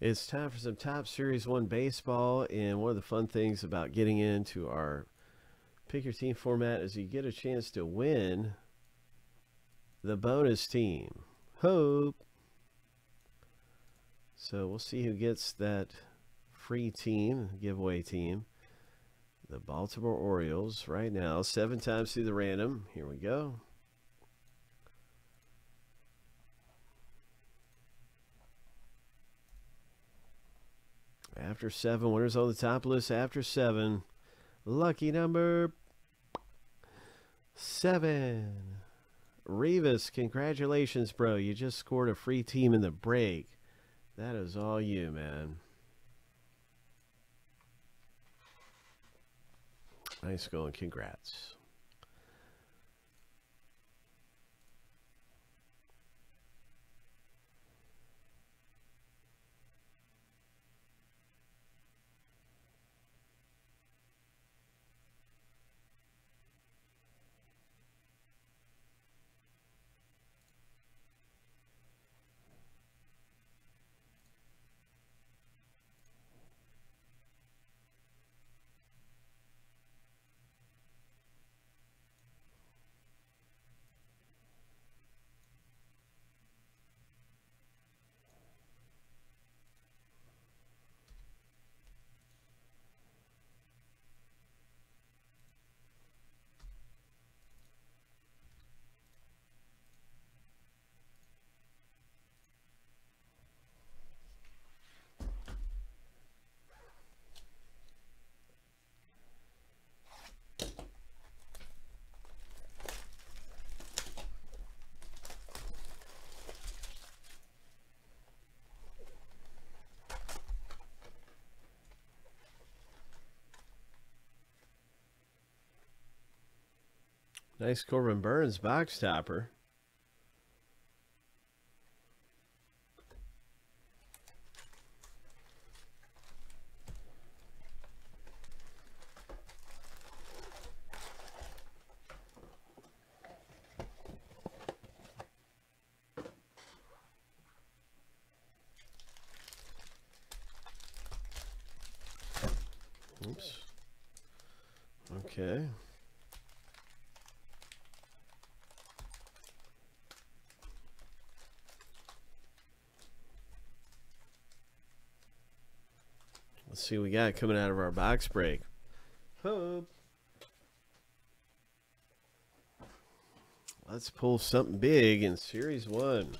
It's time for some Topps Series 1 baseball. And one of the fun things about getting into our pick your team format is you get a chance to win the bonus team. Hope. So we'll see who gets that free team, giveaway team. The Baltimore Orioles right now, seven times through the random. Here we go. After seven, winners on the top list after seven. Lucky number seven. Revis, congratulations, bro. You just scored a free team in the break. That is all you, man. Nice going. Congrats. Nice Corbin Burnes box topper. Oops. Okay. Let's see what we got coming out of our box break. Hope. Let's pull something big in Series 1.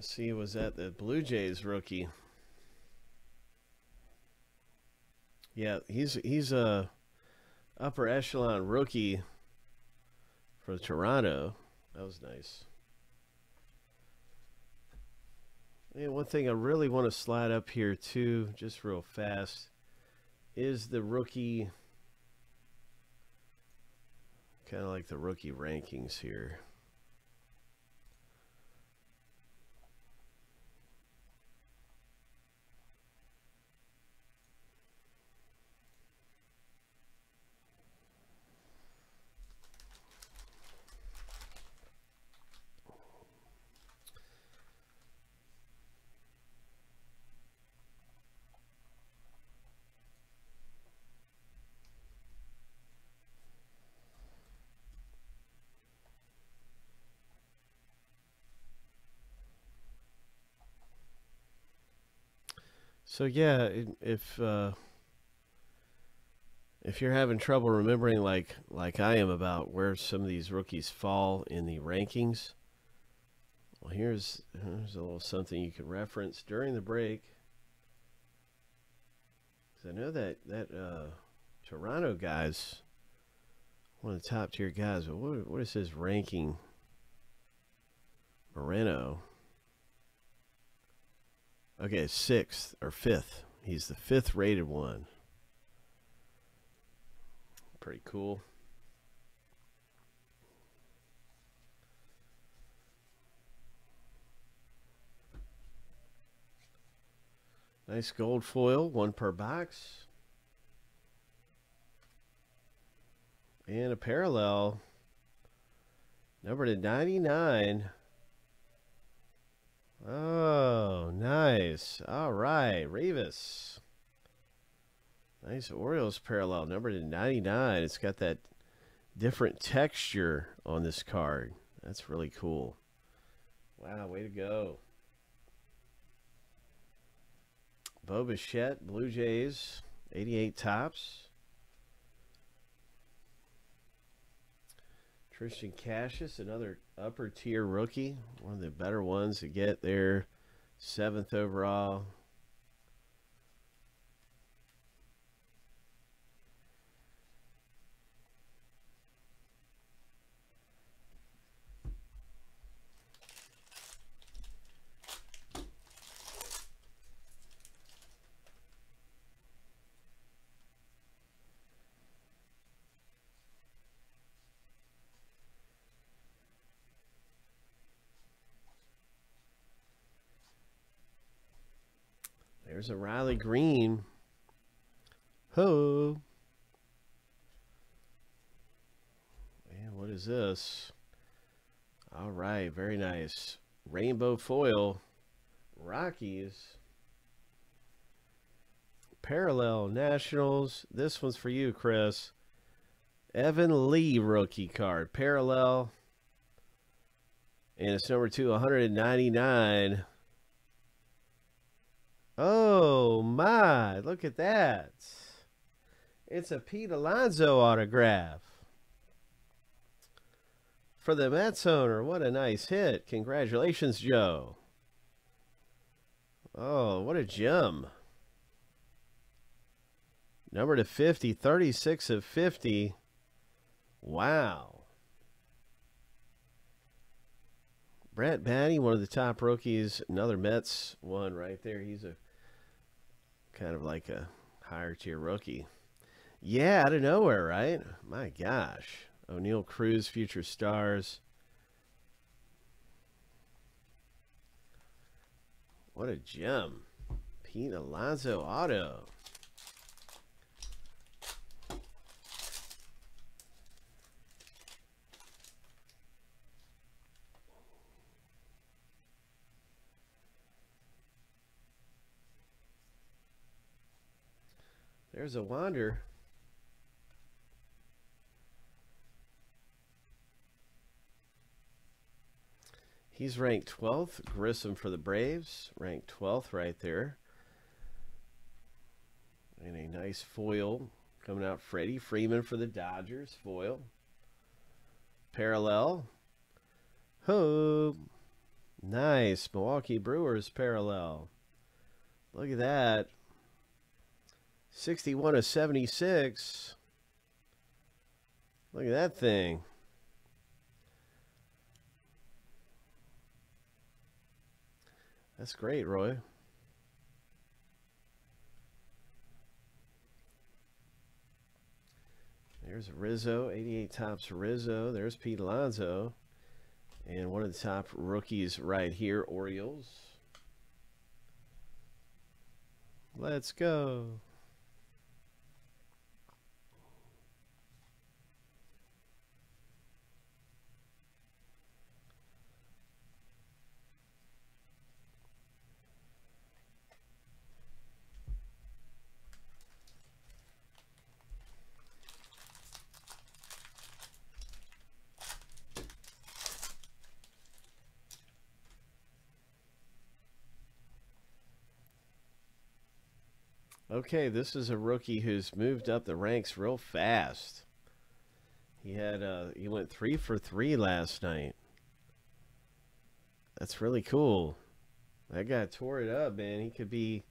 See, was that the Blue Jays rookie? Yeah, he's he's a upper echelon rookie for Toronto. That was nice. And one thing I really want to slide up here too, just real fast, is the rookie. Kind of like the rookie rankings here. So yeah, if uh, if you're having trouble remembering, like like I am, about where some of these rookies fall in the rankings, well, here's here's a little something you can reference during the break. Because I know that that uh, Toronto guys. One of the top tier guys. But what, what is his ranking? Moreno. Okay, sixth or fifth. He's the fifth rated one. Pretty cool. Nice gold foil, one per box. And a parallel. Number to 99. Oh, nice. All right, Revis. Nice Orioles parallel, number to 99. It's got that different texture on this card. That's really cool. Wow, way to go. Bo Bichette, Blue Jays, 88 Topps. Triston Casas, another upper tier rookie, one of the better ones to get there. Seventh overall. There's a Riley Greene. Ho. And what is this? All right, very nice. Rainbow foil. Rockies. Parallel Nationals. This one's for you, Chris. Evan Lee rookie card. Parallel. And it's number two, 199. Oh my, look at that. It's a Pete Alonso autograph. For the Mets owner, what a nice hit. Congratulations, Joe. Oh, what a gem. Number to 50, 36 of 50. Wow. Brett Baty, one of the top rookies. Another Mets one right there. He's a kind of like a higher tier rookie. Yeah, out of nowhere, right? My gosh. Oneil Cruz, future stars. What a gem. Pete Alonso auto. There's a Wander. He's ranked 12th. Grissom for the Braves. Ranked 12th right there. And a nice foil coming out. Freddie Freeman for the Dodgers. Foil. Parallel. Ho. Nice. Milwaukee Brewers parallel. Look at that. 61 of 76. Look at that thing. That's great, Roy. There's Rizzo, 88 Topps Rizzo. There's Pete Alonso. And one of the top rookies right here, Orioles. Let's go. Okay, this is a rookie who's moved up the ranks real fast. He had uh he went 3 for 3 last night. That's really cool. That guy tore it up, man. He could be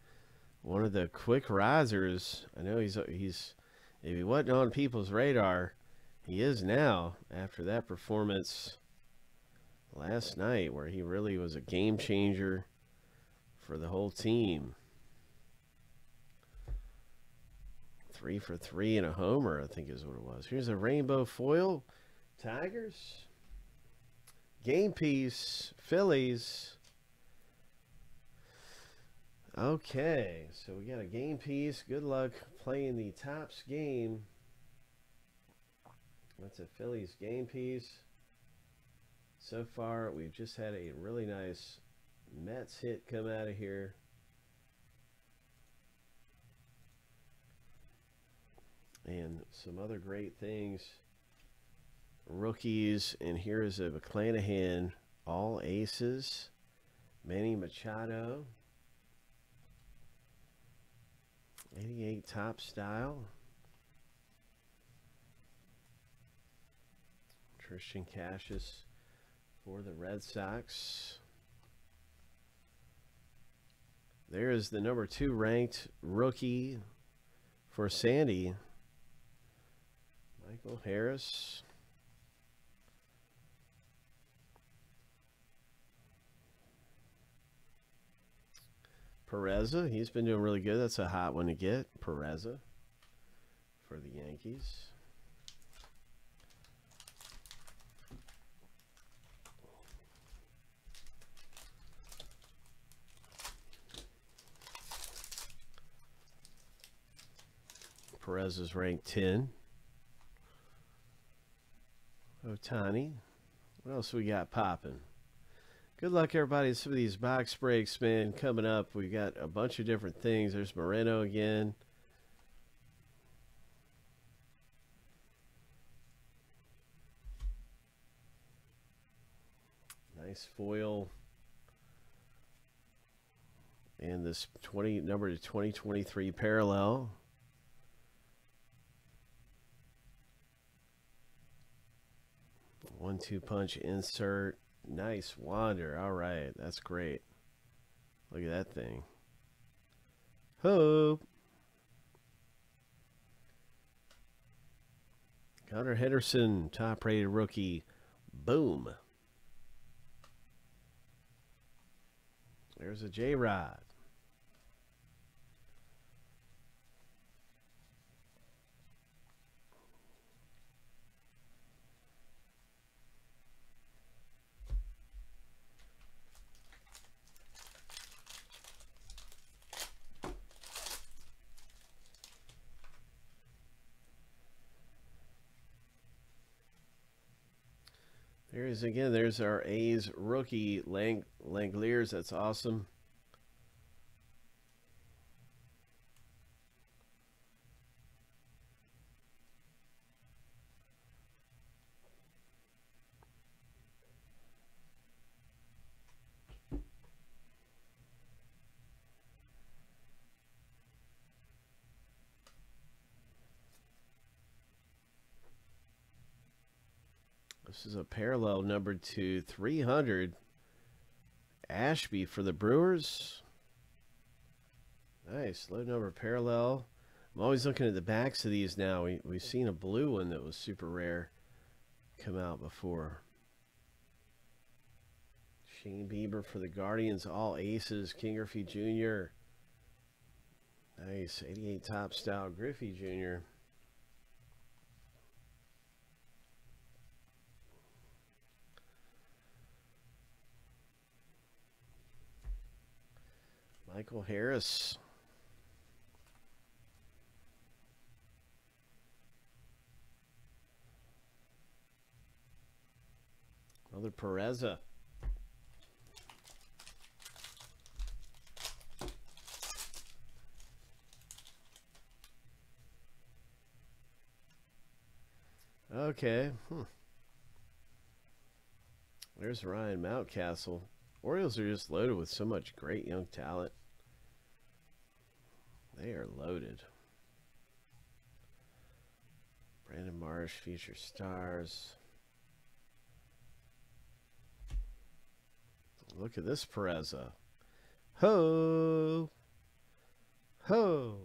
one of the quick risers. I know he's he's if he wasn't on people's radar, he is now after that performance last night where he really was a game changer for the whole team. Three for three and a homer, I think is what it was. Here's a rainbow foil. Tigers. Game piece. Phillies. Okay, so we got a game piece. Good luck playing the Topps game. That's a Phillies game piece. So far, we've just had a really nice Mets hit come out of here. And some other great things. Rookies, and here is a McClanahan, all aces. Manny Machado. 88 Topps style. Triston Casas for the Red Sox. There is the number two ranked rookie for Sandy, Michael Harris. Peraza, he's been doing really good. That's a hot one to get. Peraza for the Yankees. Perez is ranked 10. Ohtani. What else we got popping? Good luck, everybody. Some of these box breaks, man, coming up. We got a bunch of different things. There's Moreno again. Nice foil. And this 20 number to 2023 parallel. One two punch insert. Nice wander. All right. That's great. Look at that thing. Hope. Gunnar Henderson, top rated rookie. Boom. There's a J Rod. There's again, there's our A's rookie Lang Langeliers. That's awesome. This is a parallel number to 300. Ashby for the Brewers. Nice. Low number parallel. I'm always looking at the backs of these now. We, we've seen a blue one that was super rare come out before. Shane Bieber for the Guardians. All aces. Ken Griffey Jr. Nice. 88 Topps style Griffey Jr. Michael Harris. Another Peraza. Okay. Hmm. There's Ryan Mountcastle. Orioles are just loaded with so much great young talent. They are loaded. Brandon Marsh, future stars. Look at this Peraza. Ho! Ho!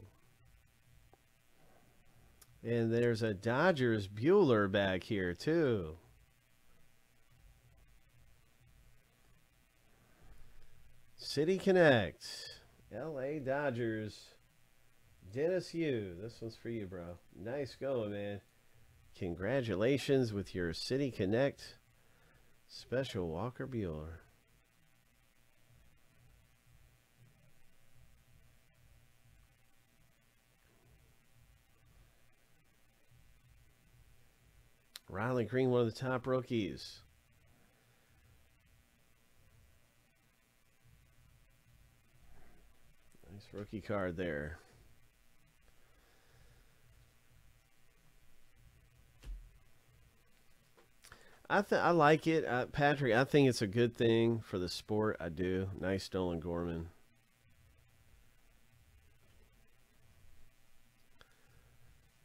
And there's a Dodgers Buehler back here, too. City Connect. LA Dodgers. Dennis Yu. This one's for you, bro. Nice going, man. Congratulations with your City Connect special Walker Buehler. Riley Greene, one of the top rookies. Nice rookie card there. I th- I like it, uh, Patrick. I think it's a good thing for the sport. I do. Nice Nolan Gorman.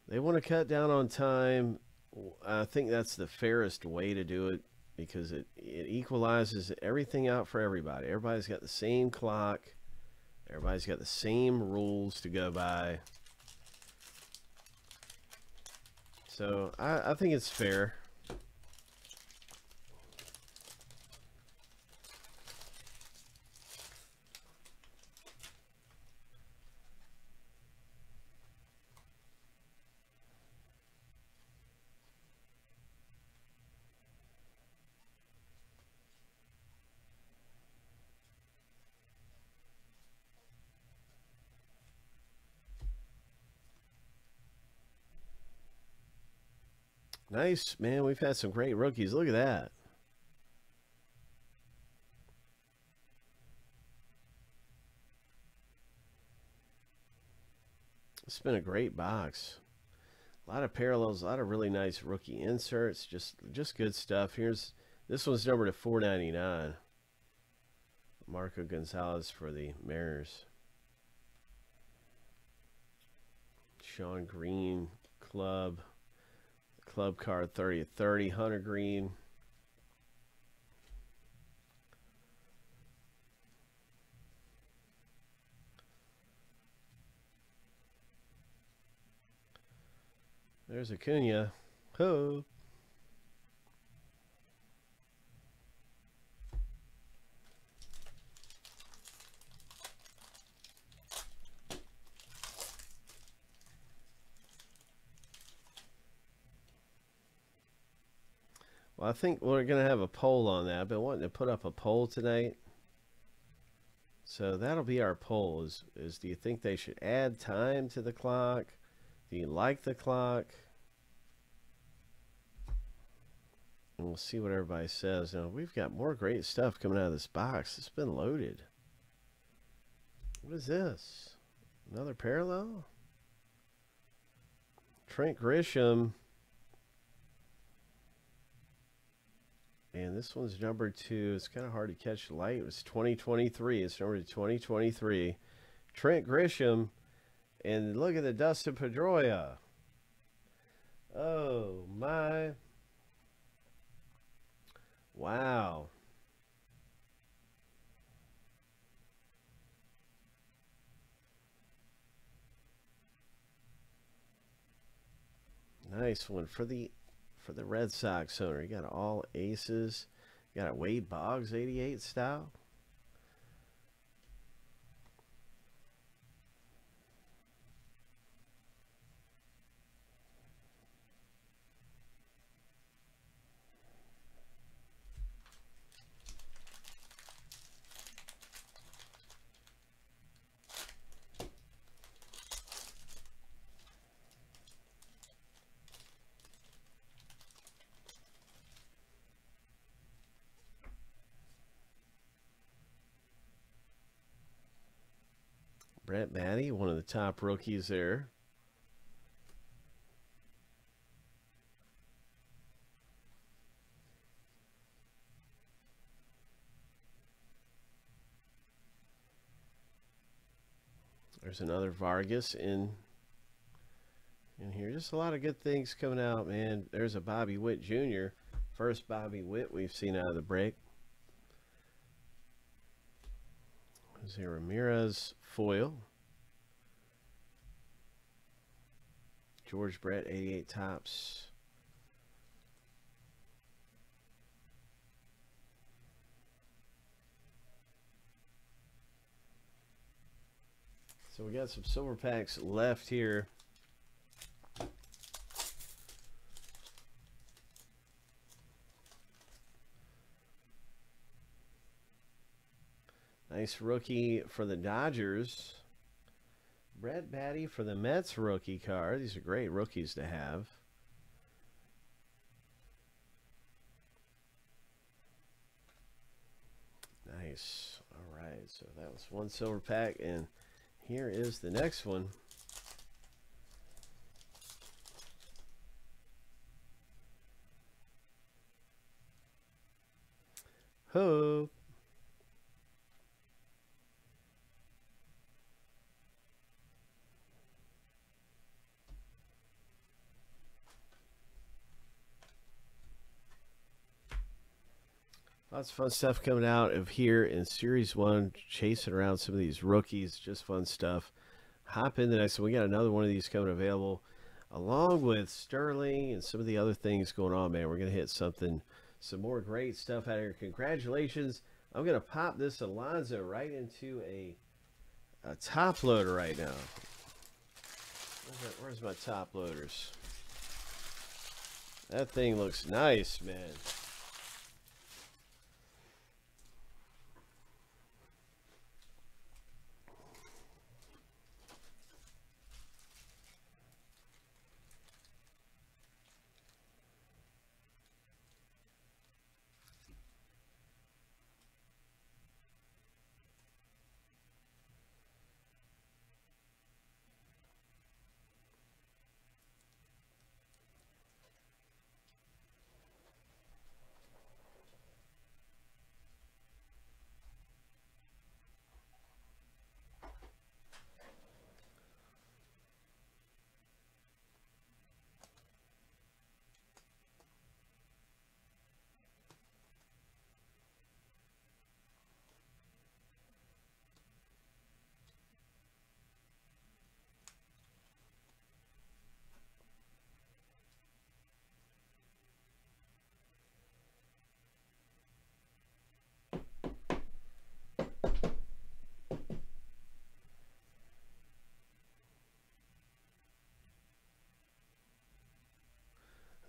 They want to cut down on time. I think that's the fairest way to do it because it, it equalizes everything out for everybody. Everybody's got the same clock. Everybody's got the same rules to go by. So I, I think it's fair. Nice, man. We've had some great rookies. Look at that. It's been a great box. A lot of parallels, a lot of really nice rookie inserts, just just good stuff. Here's this one's numbered to 499. Marco Gonzalez for the Mariners. Sean Green Club. Club card 30 30. Hunter Greene. There's Acuna. Ho. I think we're going to have a poll on that. I've been wanting to put up a poll tonight. So that'll be our poll is, is do you think they should add time to the clock? Do you like the clock? And we'll see what everybody says. Now, we've got more great stuff coming out of this box. It's been loaded. What is this? Another parallel? Trent Grisham. And this one's number two. It's kind of hard to catch light. It was 2023. It's number 2023. Trent Grisham. And look at the Dustin Pedroia. Oh, my. Wow. Nice one for the for the Red Sox owner. You got all aces. You got a Wade Boggs 88 style. Brett Baty, one of the top rookies there. There's another Vargas in in here. Just a lot of good things coming out, man. There's a Bobby Witt Jr. First Bobby Witt we've seen out of the break. Jose Ramirez foil. George Brett, 88 Topps. So we got some silver packs left here. Nice rookie for the Dodgers. Brett Baty for the Mets rookie card. These are great rookies to have. Nice. All right. So that was one silver pack. And here is the next one. Hope. Lots of fun stuff coming out of here in Series 1, chasing around some of these rookies. Just fun stuff. Hop in the next one. We got another one of these coming available, along with Sterling and some of the other things going on, man. We're going to hit something, some more great stuff out here. Congratulations. I'm going to pop this Alonso right into a, a top loader right now. Where's, that, where's my top loaders? That thing looks nice, man.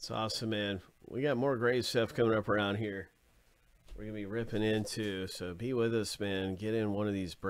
That's awesome, man. We got more great stuff coming up around here. We're going to be ripping into. So be with us, man. Get in one of these breaks.